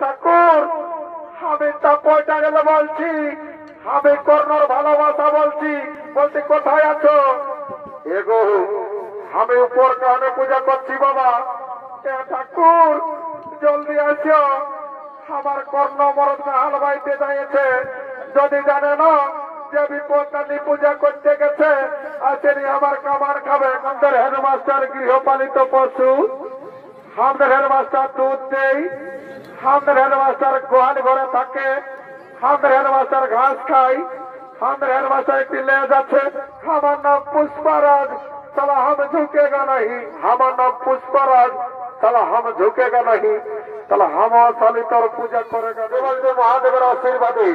ঠাকুর, আমি তা কয়টা গেলে বলছি, আমি কর্ণর ভালোবাসা বলছি। বলছি, কোথায় আছো? এগো আমি উপর কানে পূজা করছি বাবা। ঠাকুর, জলদি আসো। আমার কর্ণ মরদ হাল বাইতে যাইছে যদি জানে না যে বিপদানি পূজা করতে গেছে, আসেনি, আমার কামার খাবে। আমাদের হেডমাস্টার গৃহপালিত পশু? হামদের হেডমাস্টার দুধ দেই হামদের হেডমাস্টার গোহাল ঘরে থাকে হামদের হেডমাস্টার ঘাস খাই হামদের হেডমাস্টার একটি লেজ আছে আমার নাম পুষ্পারাজ তাহলে হাম ঝুঁকেগা নাহি আমার নাম পুষ্পারাজ তাহলে হাম ঝুঁকেগা নাহি তাহলে হাম শালি তোর পূজা করে মহাদেবের আশীর্বাদে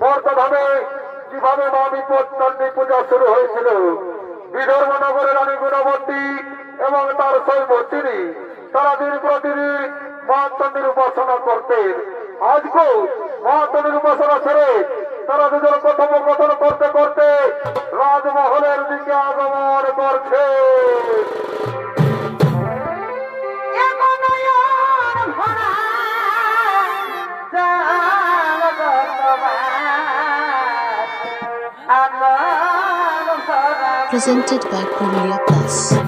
বর্তমানে কীভাবে মা বিপদ পূজা শুরু হয়েছিল বিদর্ভ নগরের আমি গুণবর্তী এবং তার সৈবর্তিনী তারা দিন প্রতিদিন মা চন্ডীর উপাসনা করতেন আজকেও মা চন্ডীর উপাসনা ছেড়ে তারা দুজন কথোপকথন করতে করতে রাজমহলের দিকে আগমন করছে Presented by Premiere Plus.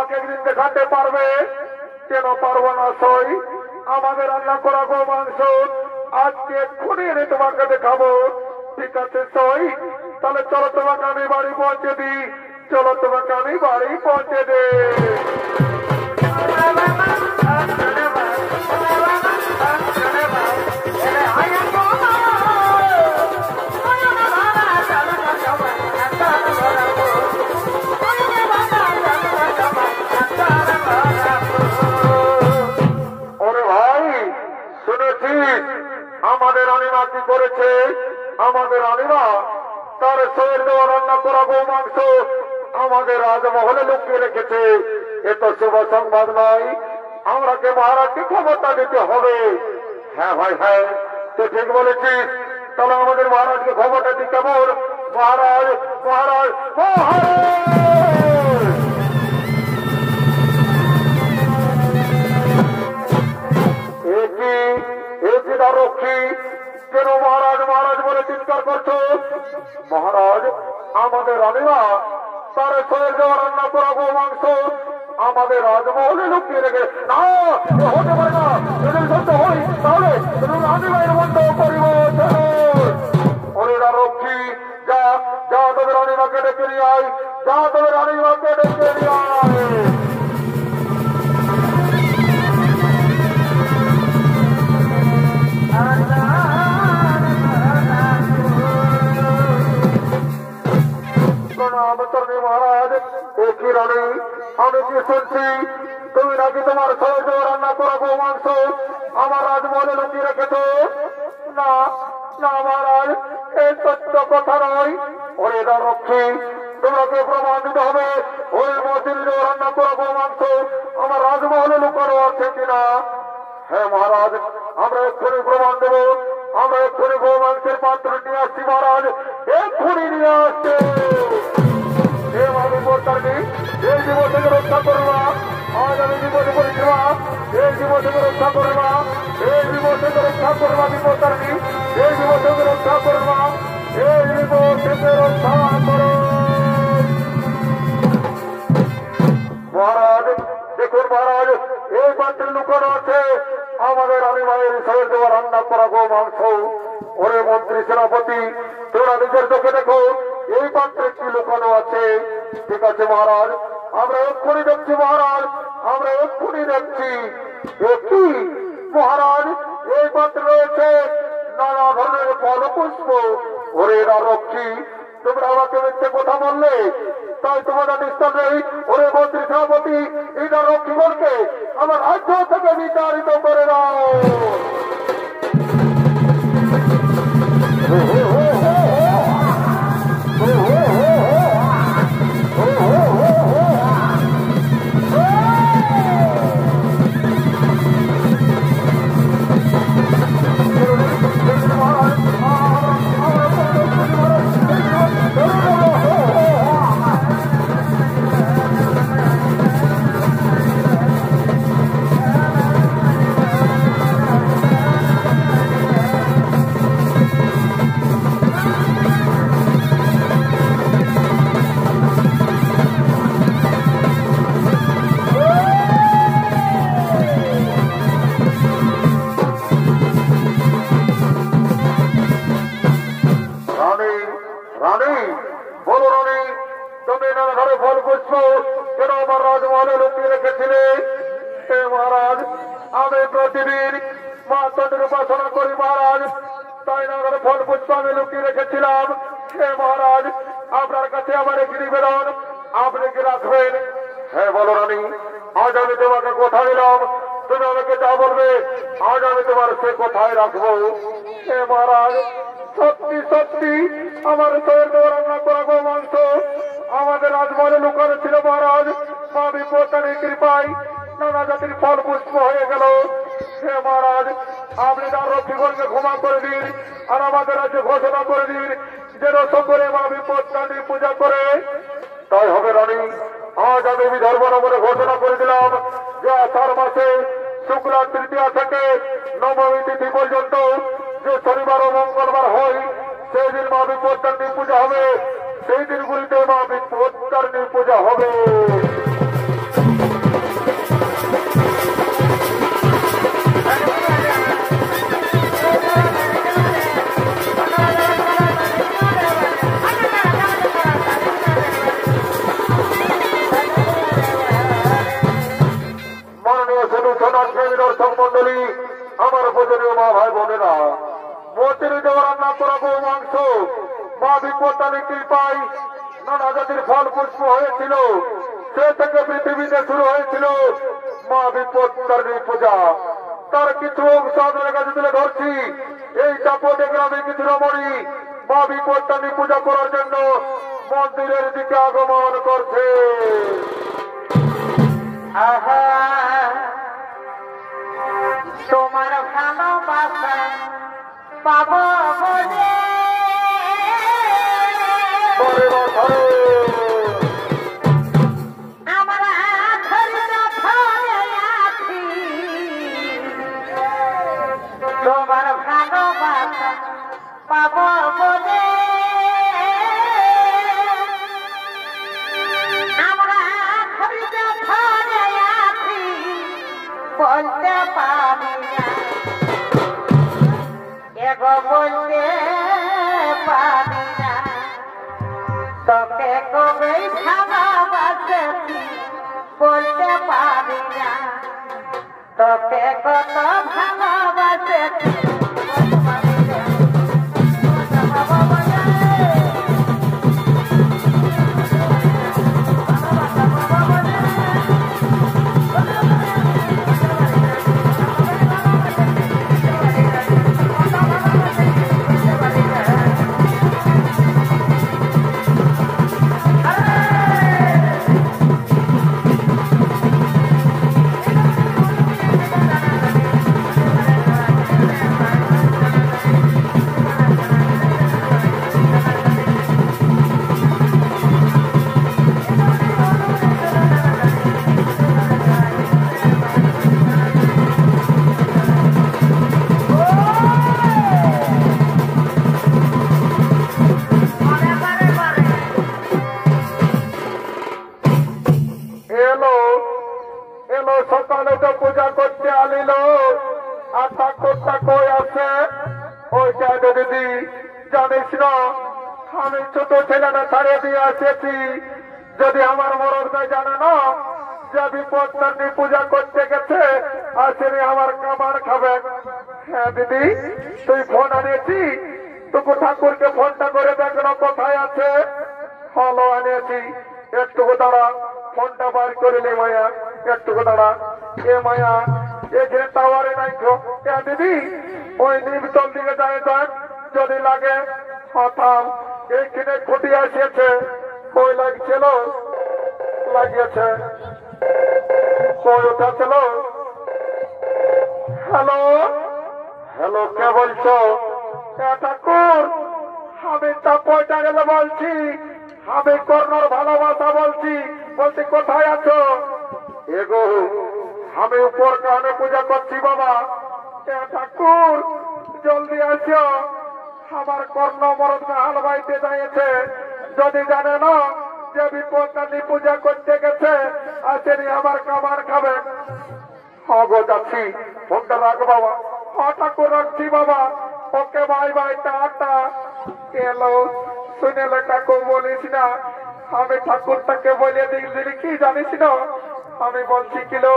আমাকে একদিন দেখাতে পারবে? কেন পারব না সই? আমাদের রান্না করা গো মাংস। আজকে এক্ষুনি এনে তোমাকে দেখাবো। ঠিক আছে সই? তাহলে চলো তোমাকে আমি বাড়ি পৌঁছে দিই। চলো তোমাকে আমি বাড়ি পৌঁছে দে কি করেছে, আমাদের রানীমা তার শরীর দেওয়া রান্না করা গো মাংস আমাদের রাজমহলে লুকিয়ে রেখেছে। এ তো শুভ সংবাদ নয়, আমরাকে মহারাজকে ক্ষমতা দিতে হবে। হ্যাঁ ভাই হ্যাঁ তুই ঠিক বলেছিস। তাহলে আমাদের মহারাজকে ক্ষমতা দিতে কেমন মহারাজ মহারাজ মহারাজ! রক্ষী কেন মহারাজ মহারাজ বলে চিৎকার করছ। মহারাজ, আমাদের রানীমা, তার দেওয়া রান্না করা গো মাংস, আমাদের রাজমহলে লুকিয়ে রেখে না হতে পারে না। যদি সত্য হই তাহলে রানীমায়ের মধ্যে করিব অনেরা রক্ষী, যা যা তবে রানীমাকে ডেকে নিয়ে আয়, যা তবে রানীমাকে ডেকে নিয়ে আয়। মহারাজ ও কি রানী আমি কি শুনছি? তুমি নাকি তোমার সহজ রান্না করা গো মাংস আমার রাজমহলে লুকিয়ে রেখেছ? না না মহারাজ এই সত্য কথা আমার এক্ষুনি প্রমাণ পাত্র নিয়ে আসছি মহারাজ, এক্ষুনি নিয়ে আসছে। হে মানব কর্মী এই জীব থেকে রক্ষা করবা। আজ আমি বিপদে পরিষেবা এই জীব থেকে রক্ষা করবা। এই জীব থেকে রক্ষা করবা করো। মহারাজ, দেখুন মহারাজ, এই পাত্রে লুকানো আছে। আমাদের আমি মায়ের শরীর দেওয়া রান্না করা গো মাংস। ওরে মন্ত্রী, সেনাপতি, তোরা নিজের চোখে দেখো। এই পাত্রে ঠিক আছে, মহারাজ। আমরা এক্ষুনি দেখছি, মহারাজ। আমরা এক্ষুনি দেখছি। এ কি মহারাজ এই পাত্রে রয়েছে নানা ধরনের ফল পুষ্প ওরে এরা রক্ষী তোমরা আমাকে মিথ্যে কথা বললে? তাই তোমাদের নিস্তার নেই। ওরে মন্ত্রী সভাপতি এটা লক্ষ্মীগণকে আমার রাজ্য থেকে বিচারিত করে দাও। পুষ্প হয়ে গেল। হে মহারাজ, আপনি তার রক্ষীগণকে ক্ষমা করে দিন আর আমাদের রাজ্যে ঘোষণা করে দিন যে রসম করে মা বিপত্তানি পূজা করে। তাই হবে রানী, আজ আমি বিদর্ভ নম্বরে ঘোষণা করে দিলাম যে আষাঢ় মাসে শুক্লা তৃতীয়া থেকে নবমী তিথি পর্যন্ত যে শনিবার ও মঙ্গলবার হয়, সেই দিন মা বিপত্তারিণী পূজা হবে, সেই দিনগুলিতে মা বিপত্তারিণী পূজা হবে। মন্ডলী আমার পূজনীয় মা ভাই বোনেরা মতির দেওয়া রান্না করা গো মাংস মা বিপত্তানি কৃপায় নানা জাতির ফল পুষ্প হয়েছিল সে থেকে পৃথিবীতে শুরু হয়েছিল মা বিপত্তারিণী পূজা। তার কিছু অংশ আপনাদের কাছে তুলে ধরছি। এই চাপটে গ্রামে কিছু রমণী মা বিপত্তারিণী পূজা করার জন্য মন্দিরের দিকে আগমন করছে। আহা, ভালোবাসা পাব বলে। তোকে কবে ভালোবাসেছি বলতে পারি তোকে কত ভালোবাসেছি। আসেছি। যদি আমার মরদটা জানে না যে বিপত্তান্নি পূজা করতে গেছে, আসেনি আমার কামার খাবে। হ্যাঁ দিদি, তুই ফোন আনিয়েছি টুকু ঠাকুরকে ফোনটা করে দেখো কোথায় আছে। হলো আনিয়েছি একটুকু দাঁড়া, ফোনটা বার করে নে মায়া। একটুকু দাঁড়া। এ মায়া এখানে টাওয়ারে নাই তো। দিদি, ওই নিমতল দিকে যায় যদি লাগে হতাম এইখানে খুঁটি আসিয়েছে, কই লাগছিল? লাগিয়েছে। কই ওটা হ্যালো? হ্যালো, কে বলছো? ঠাকুর, আমি তা পয়সা গেলে বলছি, আমি কর্ণর ভালোবাসা বলছি বলছি কোথায় আছো? এগো, আমি উপর কানে পূজা করছি বাবা। ঠাকুর, জলদি আসো। আমার কর্ণ মরদ হাল বাইতে যাইছে যদি জানে না যে বিপদানি পূজা করতে গেছে, আর আসেনি আমার কামার খাবে অগো যাচ্ছি ফোনটা রাখ বাবা। হ, ঠাকুর, রাখছি বাবা। ওকে ভাই ভাই টাটা। এলো শুনে লেখাকে বলিস না, আমি ঠাকুরটাকে বলে দিয়েছি কি জানিস না? আমি বলছি, কিলো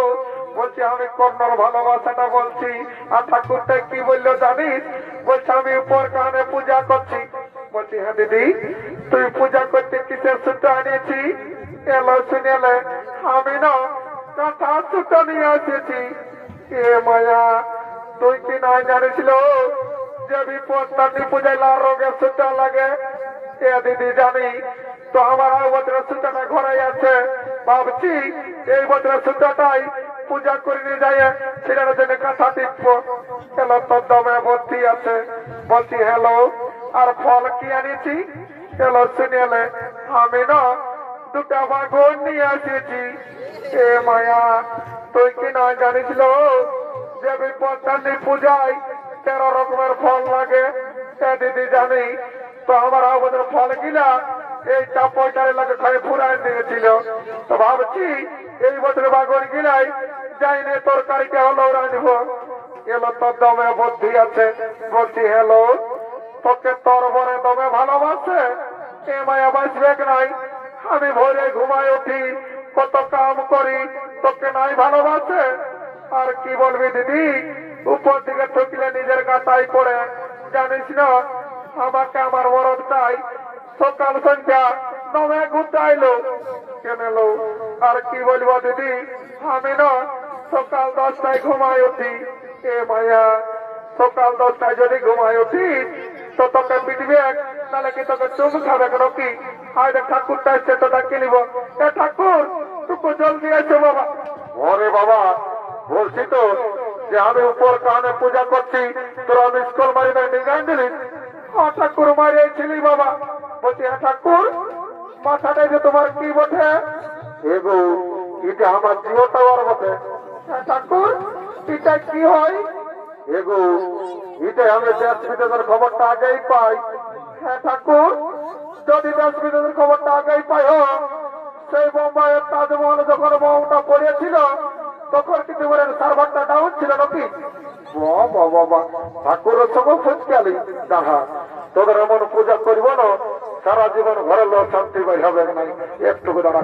বলছি, আমি কর্ণর ভালোবাসাটা বলছি। আর ঠাকুরটা কি বলল জানিস? বলছে, আমি উপর কানে পূজা করছি। বলছি হ্যাঁ দিদি, তুই পূজা করতে কিসের সূত্র আনিয়েছি? এলো শুনেলে আমি না কাঁথা সুতো নিয়ে এসেছি। এ মায়া, তুই কি না জানিছিল যে বিপত্তানি পূজায় লাল রোগের সুতা লাগে? এ দিদি, জানি, তো আমার ওই বছরের সুতাটা ঘরে আছে। ভাবছি, এই বছরের সুতাটাই পূজা করে নিয়ে যাই সেটার জন্য কাঁথা টিপবো। হ্যালো তোর দমে ভর্তি আছে। বলছি, হ্যালো, আর ফল কি আনিছি? হ্যালো, শুনেলে, আমি না দুটা বাগন নিয়ে এসেছি এ মায়া, তুই কি না জানিছিল যে বিপত্তানি পূজায় তেরো রকমের ফল লাগে? দিদি জানি, তো আমার আমাদের ফল গিলা এই চাপটারে লাগে খাই ফুরাই দিয়েছিল। তো ভাবছি, এই বছর বাগন গিলাই যাইনি তরকারিটা হলো রাঁধব এলো তোর দমে বুদ্ধি আছে। বলছি, হ্যালো, তোকে তোর বরে দমে ভালোবাসে? এ মায়া বাঁচবে নাই? আমি ভোরে ঘুমায় উঠি, কত কাম করি, তোকে নাই ভালোবাসে? আর কি বলবি দিদি? উপর দিকে ঠকলে নিজের গাটাই পড়ে। জানিস না, আমাকে আমার মরদ চাই। সকাল সন্ধ্যা নমে ঘুরতে কেন এলো? আর কি বলব দিদি? আমি না সকাল দশটায় ঘুমায় উঠি এ মায়া সকাল দশটায় যদি ঘুমায় উঠি তো তোকে পিটবে তাহলে কি তোকে চুম খাবে কেন কি? আরে ঠাকুরটা এসছে তো ডাকি নিব? এ ঠাকুর টুকু জলদি এসো বাবা। ওরে বাবা বলছি তো যে আমি উপর কানে পূজা করছি তোরা আমি স্কুল মারি না ডিজাইন দিলি? ও ঠাকুর মারিয়েছিলি বাবা। বলছি হ্যাঁ ঠাকুর মাথাটা যে তোমার কি বটে? এগো এটা আমার জিও টাওয়ার বটে। হ্যাঁ ঠাকুর এটা কি হয়? এগো এটা আমি দেশ বিদেশের খবরটা আগেই পাই। হ্যাঁ ঠাকুর যদি দেশ বিদেশের খবরটা আগেই পাই হো। সেই বোম্বাইয়ের তাজমহল যখন বোমটা পড়েছিল তখন কিছু বলেন সার্ভারটা ডাউন ছিল নাকি? বাবা বাবা ঠাকুরের সঙ্গে ফুচকালি দাহা তোদের এমন পূজা করব না। সারা জীবন ঘরে লোক শান্তি বাই হবে নাই? একটুকু দাঁড়া।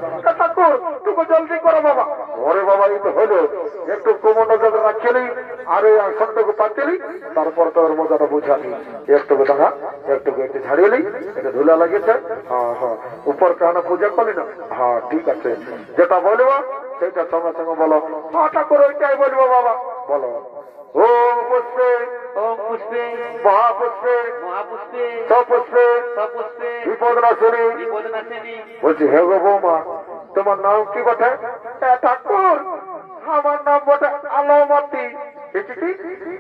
জলদি করো বাবা। ওরে বাবা, এই তো হলো। একটু কুমন্ড যদি রাখছিলি আর এই আসনটুকু পাচ্ছিলি তারপর তোর মজাটা বুঝালি একটুকু দাঁড়া, একটুকু একটু ছাড়িয়েলি এটা ধুলা লাগিয়েছে। হ্যাঁ হ্যাঁ। উপর কানে পূজা করলি না? হ্যাঁ ঠিক আছে। যেটা বলব, সেটা সঙ্গে সঙ্গে বলো। হ্যাঁ ঠাকুর, ওইটাই বলব বাবা। বলো। ওম পুষ্পে ওম পুষ্পে মহাপুষ্পে মহাপুষ্পে সপুষ্পে সপুষ্পে বিপদ নাশিনী বিপদনাশিনী। বলছি হে গো বৌমা তোমার নাম কি বটে? এ ঠাকুর। আমার নাম বটে আলমতি?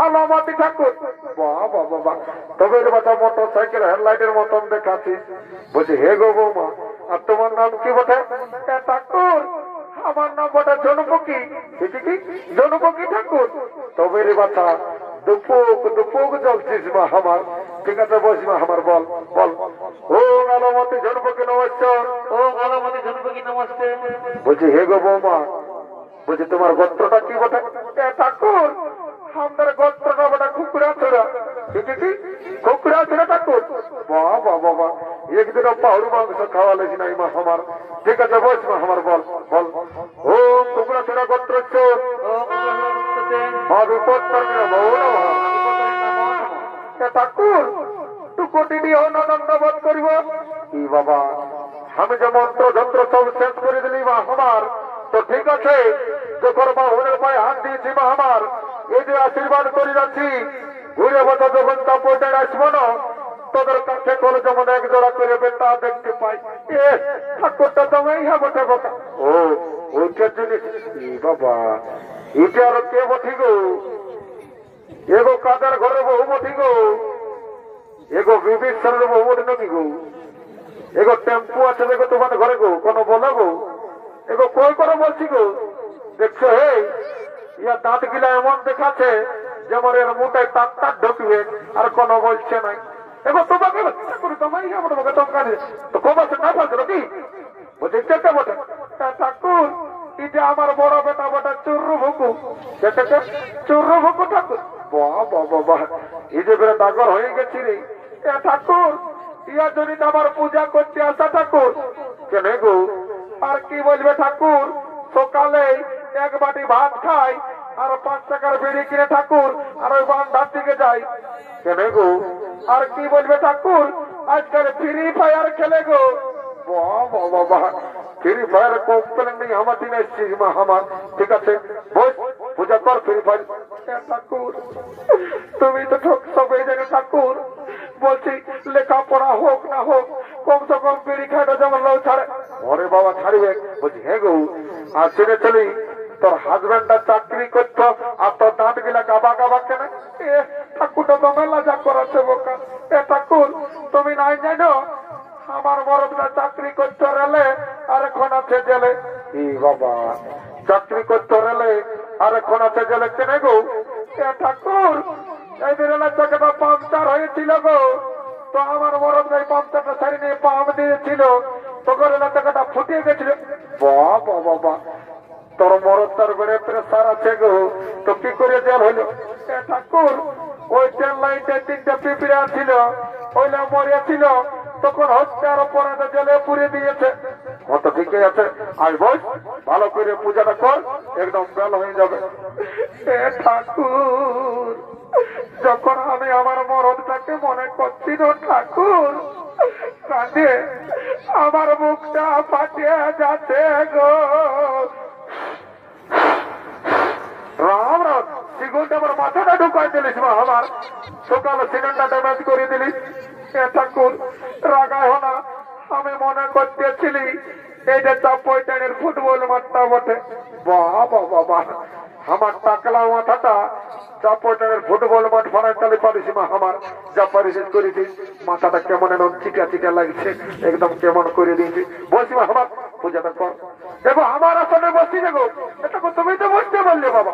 আলমতি ঠাকুর। বাহ, বাহ তবে বাচ্চা মোটর সাইকেল হেডলাইটের মতন দেখাচ্ছিস বলছি হে গো বৌমা আর তোমার নাম কি বটে? এ ঠাকুর। আমার নাম বটে জনপকি। কি, কি, কি? জনপকি ঠাকুর। তবে রে বাচ্চা দুপুক দুপুক চলছিস মা আমার ঠিক আছে বস মা আমার বল বল। ও আলমতি জনপকি নমস্কার। ওম আলমতি ধনুপকি নমস্তে বলছি হে গো বৌমা বলছি তোমার গোত্রটা কি বটে? এ ঠাকুর আমাদের গোত্রটা বটে কুকুরা ছোড়া কি কুকুরা ছোড়া ঠাকুর? বাহ বাহ একদিন পাহুড় মাংস খাওয়ালে নাই মা আমার ঠিক আছে বস মা আমার বল বল। ও কুকুরা ছোড়া গোত্র চোর మధుపోత్తరణ మౌనమ করিব। কি বাবা আমি যে মন্ত্র যন্ত্র সব শেষ করে দিলি বা আমার, তো ঠিক আছে, যখন বাহনের পায়ে হাত দিয়েছি বা আমার, এই যে আশীর্বাদ করে যাচ্ছি, ঘুরে বসে যখন তা পৌঁছে আসব না, তোদের কাছে কোন যেমন এক জোড়া করে তা দেখতে পাই। এ, ঠাকুরটা তোমায় হ্যাঁ বসে। ও, ওইটার জিনিস বাবা এটা আর কে বঠি গো? এগো কাদের ঘরে বহু বঠি গো? এগো বিভীষণের বহু বঠি নাকি গো? এগো টেম্পু আছে দেখো তোমার ঘরে গো, কোনো বলো গো? এগো কই করে বলছি গো? দেখছ হে ইয়া দাঁত গিলা এমন দেখাচ্ছে যেমন এর মুখে তাক তাক ঢুকবে আর কোনো বলছে নাই। এগো তোমাকে করি, তোমায় আমার তোমাকে তো কমাসে না বলছো কি বলছে চেটে বটে। ঠাকুর এটা আমার বড় বেটা বেটা, চুরু ভুকু চেটে চুরু ভুকু ঠাকুর বাহ এই যে বেড়ে ডাগর হয়ে গেছি রে। এ ঠাকুর, ইয়া যদি আমার পূজা করতে আসা ঠাকুর। কেন গো? আর কি বলবে ঠাকুর? সকালে এক বাটি ভাত খাই, আর পাঁচ টাকার বিড়ি কিনে ঠাকুর, আর ওই বান্ধার দিকে যাই। কেন গো? আর কি বলবে ঠাকুর? আজকাল ফ্রি ফায়ার খেলে গো। বাহ বাহ ফ্রি ফায়ার কমপ্লেন নেই আমার দিন মা আমার। ঠিক আছে বস পূজা কর ফ্রি ফায়ার। ঠাকুর তুমি তো ঠক সবাই জানো ঠাকুর। বলছি লেখাপড়া হোক না হোক কমসে কম বিড়ি খাটা যেমন লোক ছাড়ে। ওরে বাবা ছাড়িবে। বলছি হ্যাঁ গো আর ছেড়ে চলি তোর হাজবেন্ডটা চাকরি করতো আর তোর দাঁত গিলা গাবা গাবা কেন? এ ঠাকুরটা তো মেলা যা করাচ্ছে বোকা। এ ঠাকুর তুমি নাই জানো আমার বড়টা চাকরি করতে রেলে আর এখন আছে জেলে। বাবা, চাকরি করতে রেলে আর এখন আছে জেলে কেন গো? ঠাকুর, এই রেলের চাকাটা পাংচার হয়েছিল গো। তো আমার বড় ভাই পাংচারটা সারি নিয়ে পাম্প দিয়েছিল। তখন রেলের চাকাটা ফুটিয়ে গেছিল। বাবা বাবা, তোর মরদ তার বেড়ে প্রেসার আছে গো। তো কি করে জেল হইল? ঠাকুর, ওই ট্রেন লাইনটা তিনটা পিঁপড়ে ছিল ওইলা মরিয়াছিল। তখন হত্যার অপরাধে জেলে পুড়ে দিয়েছে। কত ঠিকই আছে? আই বস, ভালো করে পূজাটা কর, একদম বেল হয়ে যাবে। ঠাকুর, যখন আমি আমার মরদটাকে মনে করছি ঠাকুর, কাঁদে, আমার মুখটা ফাটিয়ে যাচ্ছে গো। রাম রাম। সিগুলটা আমার মাথাটা ঢুকাই দিলিস মা আমার সকালে সিলিন্ডার ড্যামেজ করে দিলিস এ ঠাকুর রাগায় না। আমি মনে করতেছিলি এইটা চাপইটানের ফুটবল মাঠটা বটে। বাবা বাবা, আমার টাকলা মাথাটা চাপইটানের ফুটবল মাঠ ফারাই তালে পারিস মা আমার যা পারিস করেছিস মাথাটা কেমন এমন চিটা চিটা লাগছে, একদম কেমন করে দিয়েছি। বলছি মা আমার পূজাটা কর। দেখো, আমার আসনে বসছি দেখো। এটা তুমি তো বসতে বললে বাবা।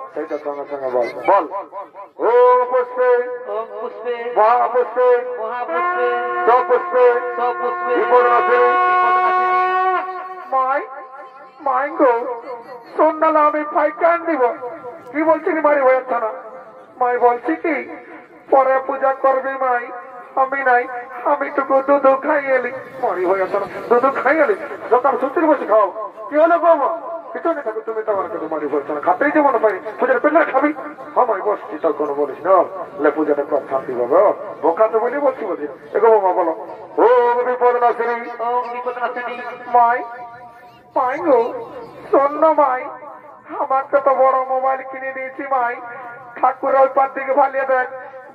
সেটা সঙ্গে সঙ্গে বল। বল। ও পুষ্পে ওম পুষ্পে মহা পুষ্পে মহাপুষ্পে সপুষ্পে সপুষ্পে বিপদনাশিনী বিপদনাশিনী মাই মাই গো সন্ধ্যালে আমি পাইকান দিব কি বলছি রে মারি হয়েছে না মাই বলছি কি পরে পূজা করবি মাই আমি নাই আমি টুকু দুধ খাই এলি। মারি হয়েছে না দুধ খাই এলি। সকাল সুতির বসে খাও। কি হলো গো মা থাকো তুমি তোমার কাছে মারি হয়েছে না। খাতেই যেমন পাই পূজার পেলে খাবি। আমায় বসছি তার কোনো বলিস না। লে পূজাটা কর শান্তি পাবে বোকা তো বলি বলছি বলছি এগো বাবা বলো। ও বিপদ ওম বিপদনাশিনী মাই মাই গো শোন মাই। আমাকে তো বড় মোবাইল কিনে দিয়েছি মাই। ঠাকুর ওই পার দিকে ভালিয়ে দেন।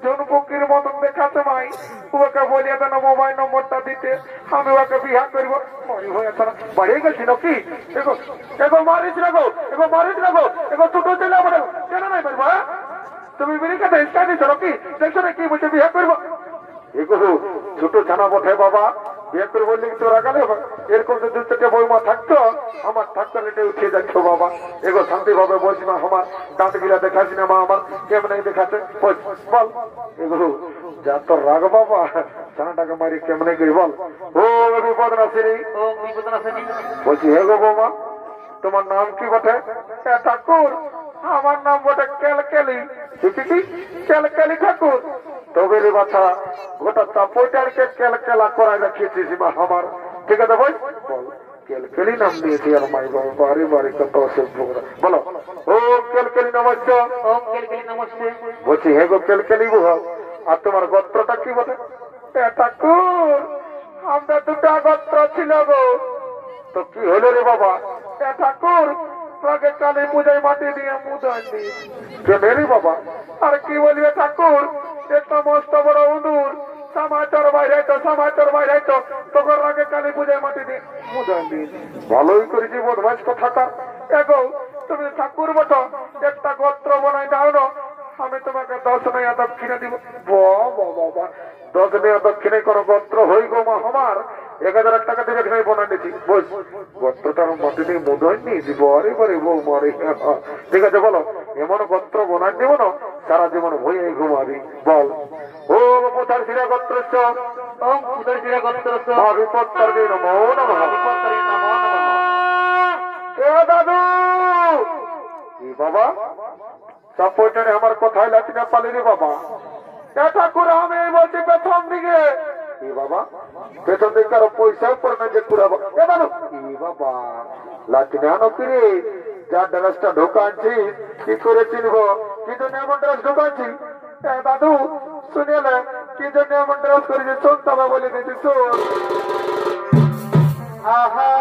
জনপক্ষীর মতন দেখাতে মাই ওকে বলিয়া দেন মোবাইল নম্বরটা দিতে। আমি ওকে বিহা করব। মরি হয়েছে না বাড়িয়ে গেছি নাকি? এগো এগো, মারিস না গো, এগো, মারিস না গো। এগো ছোট ছেলে আমার কেন নাই পারব হ্যাঁ? তুমি বিড়ি কাছে ইচ্ছা দিচ্ছ নাকি? দেখছ না কি বলছে বিহা করব? এগো ছোট ছানা বটে বাবা। বিয়ে করে বললি তো রাগালে হবে। এরকম যদি দু চারটে বৌমা থাকতো আমার থাকতো রেটে উঠিয়ে যাচ্ছ বাবা। এগো শান্তি ভাবে বলছি মা আমার দাঁত গিলা দেখাচ্ছি না মা আমার কেমন দেখাচ্ছে? বল বল। এগো যা তোর রাগ বাবা ছানাটাকে মারি কেমনে করি বল। ও বিপদ নাসিনী বলছি হে গো বৌমা তোমার নাম কি বটে? এ ঠাকুর আমার নাম বটে কেলকেলি। কি? কেলকেলি ঠাকুর। তবে বাছা গোটা চাপইটারকে কেলকেলা করাই রাখিয়েছিস মা আমার। ঠিক আছে ভাই? কেলকেলি নাম দিয়েছি আর মাই বাবা বাড়ি বাড়ি কত অসভ্য বলো ও কেলকেলি ওম বলছি হে গো কেলকেলি বুহ। আর তোমার গোত্রটা কি বলে? ঠাকুর আমরা দুটা গোত্র ছিল গো। তো কি হলো রে বাবা? ঠাকুর তোকে কালী পূজায় মাটি বাবা, আর কি ঠাকুর? বড় সমাচার বাইরে তো সমাচার বাইরে তো আগে কালী পূজায় মাটি বদমাস কথাটা। এগো, তুমি ঠাকুর বটো, একটা গোত্র বানাই দাও না। আমি তোমাকে দশ নেয়া দক্ষিণে দিব। বাবা দশ নেয়া দক্ষিণে কোন গোত্র হই গো মা আমার। এক হাজার টাকা দিবে এখানে বল গোত্রটা আমার মাটি নিয়ে মুদয় নিয়ে দিব আরে বারে বউ মারে। ঠিক আছে বলো এমন গোত্র বনাই দিব না সারা জীবন ভয়ে ঘুমাবি। বল। ও পোথার শিরা গোত্র ওম উদরশিরা গোত্রস্য মহাবিপত্তর নমো নমঃ বিপত্তরে নমো নমঃ এ দাদু! কি বাবা সাপোর্টারে আমার কথাই লাঠি না বাবা। এ ঠাকুর আমি বলছি প্রথম দিকে কি বাবা? পেছন দিকে আরও পয়সা পড়ে না যে কুড়াবো। এ দাদু কি বাবা? লাঠি না আনো কিরে যা ড্রেসটা ঢোকাচ্ছি কি করে চিনবো? কি জন্য এমন ড্রেস ঢোকাচ্ছি এ দাদু শুনিলে কি জন্য এমন ড্রেস করেছি? শোন তবে বলে দিচ্ছি শোন আহা।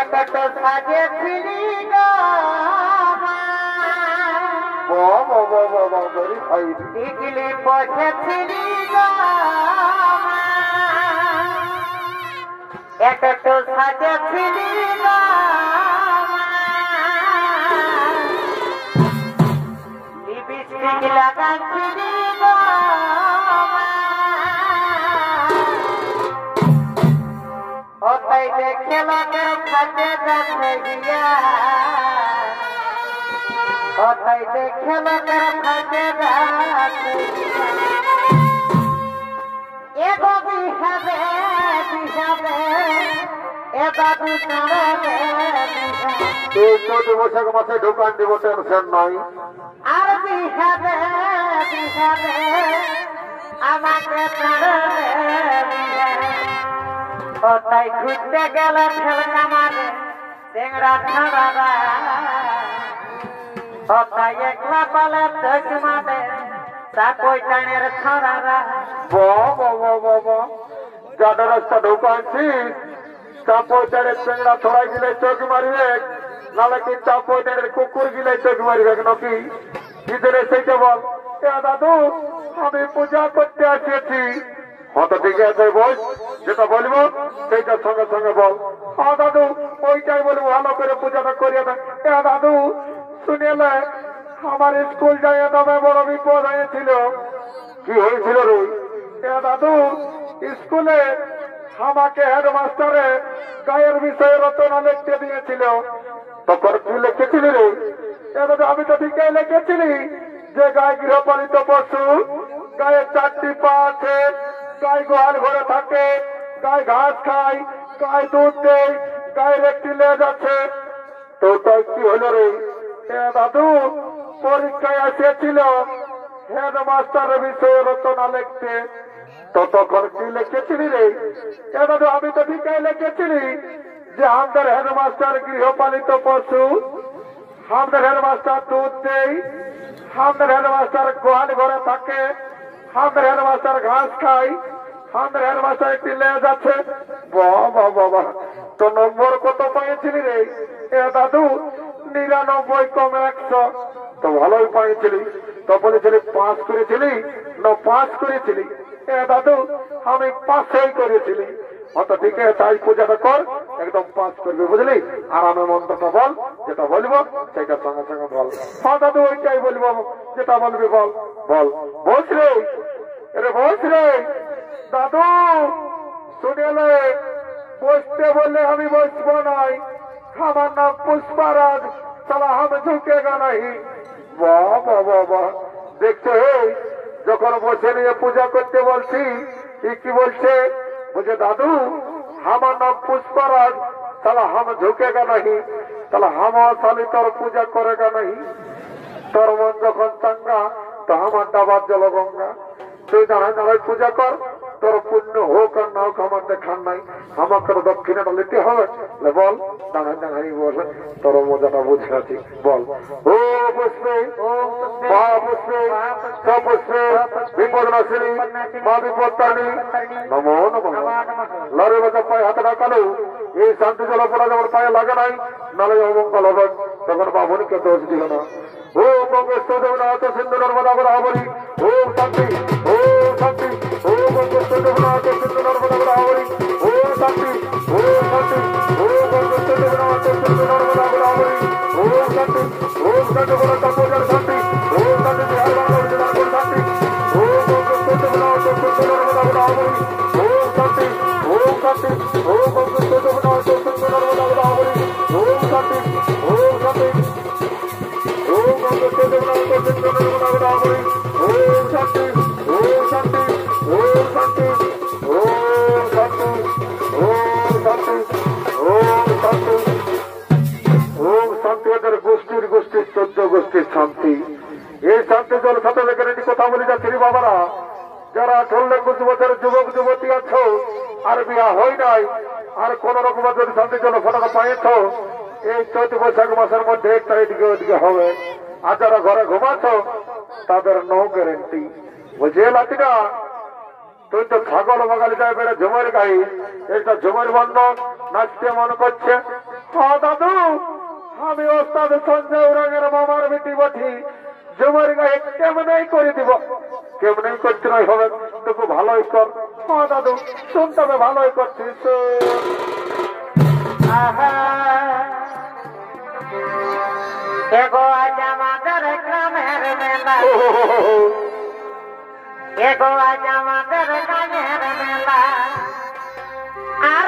একটা সাজেছিলি গো বাবা বাবা বাবা ভেরি ফাইন দিগলি বসেছিলি গো একটা সাজেছিলি লিপস্টিক ফাটে যাচ্ছে গিয়া ওটাই দেখে লোকের যাচ্ছে এগো বিহাবে বিহাবে এ বাবু চড়বে এই চৌদ্দ বৈশাখ মাসে দোকান দিব টেনশন নাই। আর বিহাবে বিহাবে আমাকে ওটাই ঘুরতে গেলে ঠেলকা মারে টেংরা ঠাড়া কুকুর গিলে চোখ মারিবে নাকি? ভিতরে সেইটা বল দাদু, আমি পূজা করতে আসিয়েছি। হ্যাঁ তো ঠিক আছে বল যেটা বলব সেইটা সঙ্গে সঙ্গে বল। দাদু, ওইটাই বলব, ভালো করে পূজাটা করিয়ে এ দাদু শুনিলে আমার স্কুল যাইয়ে তবে বড় বিপদ হয়েছিল। কি হয়েছিল রে? দাদু স্কুলে আমাকে হেডমাস্টারে গায়ের বিষয়ে রচনা লিখতে দিয়েছিল। তখন কি লিখেছিলি রে? আমি তো ঠিকই লিখেছিলি যে গায়ে গৃহপালিত পশু গায়ে চারটি পা আছে গায়ে গোয়াল ঘরে থাকে গায়ে ঘাস খায় গায়ে দুধ দেয় গায়ের একটি লেজ আছে। তো তাই কি হলো রে? দাদু, পরীক্ষায় এসেছিল হেডমাস্টারের বিষয়ে রচনা লিখতে। তো তখন কি লিখেছিলি রে? এ দাদু, আমি তো ঠিকই লিখেছিলি যে আমাদের হেডমাস্টার গৃহপালিত পশু, আমাদের হেডমাস্টার দুধ দেয় আমাদের হেডমাস্টার গোয়াল ঘরে থাকে, আমাদের হেডমাস্টার ঘাস খায় আমাদের হেডমাস্টার একটি লেজ আছে। বাবা বাবা তো নম্বর কত পেয়েছিলি রে? এ দাদু নিরানব্বই কম একশো। তো ভালোই পাইছিলি তো বলেছিলি পাস করেছিলি, না পাঁচ করেছিলি? এ দাদু, আমি পাসই করেছিলি। অত ঠিক আছে, তাই পূজাটা কর, একদম পাঁচ করবি, বুঝলি? আর আমি মন্ত্রটা বল, যেটা বলব সেটা সঙ্গে সঙ্গে বল। হ্যাঁ দাদু, ওইটাই বলব, যেটা বলবি বল বল। বলছ রে, এরে বলছ রে। দাদু শুনেলে বসতে বললে আমি বসবো নাই। নাম পুষ্পারাজ সালা আমি ঝুঁকেগা নাই বাবা বাবা, দেখছ হে যখন বসে নিয়ে পূজা করতে বলছি কি বলছে। বলছে, দাদু আমার নাম পুষ্পারাজ সালা হাম ঝুঁকেগা नहीं তাহলে আমার শালি তোর পূজা করেগা নাই তোর মন যখন চাঙ্গা, তো আমার ডাবার জল গঙ্গা। তুই দাঁড়ায় দাঁড়ায় পূজা কর। তোর পুণ্য হোক আর না হোক, আমার দেখার নাই। আমাকে তো দক্ষিণাটা হবে? বল দাঁড়াই তোর মজাটা বুঝে আছি। বল। ও এই শান্তি জল পায়ে লাগে নাই। নালে অমঙ্গল হবে, তখন বাবুনিকে দোষ দিল না। ও বঙ্গেশ্বর দেবনাথ সিন্ধু নর্মদা শান্তি শান্তি ও শান্তি ও শান্তি। ওম শান্তি গোষ্ঠীর চোদ্দ গোষ্ঠীর শান্তি। এই শান্তি জল সাথে দেখে রেডি কথা বলি যাচ্ছি বাবারা। যারা আঠারো একুশ বছরের যুবক, যুবতী আছো, আর বিয়া হয় নাই, আর কোন রকম যদি শান্তি জল ফটাকা পাইছ এই চৈত বৈশাখ মাসের মধ্যে একটা এদিকে ওদিকে হবে। আর যারা ঘরে ঘুমাচ্ছ, তাদের নো গ্যারেন্টি বুঝে লাতিটা তুই তো ছাগল বাগালি যায় বেড়ে ঝুমের গাই। এটা ঝুমের বন্ধ, নাচতে মনে করছে। হ্যাঁ দাদু আমি ওস্তাদ সঞ্জয় উরাঙের মামার বেটি বঠি ঝুমের গায়ে কেমনই করে দিব? কেমনই করতে নয় হবে? তোকে ভালোই কর। হ্যাঁ দাদু শুনতে ভালোই করছিস। এগো আজ আমাদের গ্রামের মেলা। ও হো হো হো হো। এগো আজ আমাদের গ্রামের মেলা। আর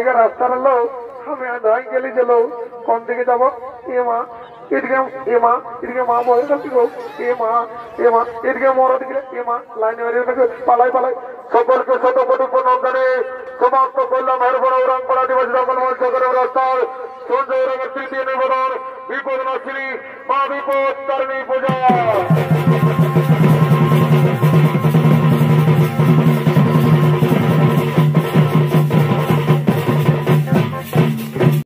দিকে রাস্তা লো আমি দাঁড়িয়ে গেলি যে লো কোন দিকে যাব? এ মা, এদিকে এ মা, এদিকে মা বলে নাকি গো। এ মা এ মা, এদিকে মর দিকে। এ মা, লাইনে বেরিয়ে নাকি পালাই পালাই। সকলকে শত কোটি প্রণন্দনে সমাপ্ত করলাম। হের বড় রং পড়া দিবস যখন মঞ্চ করে রাস্তার সঞ্জয় রঙের তৃতীয় নিবেদন বিপদ নাশিনী মা বিপদ, তারিণী পূজা।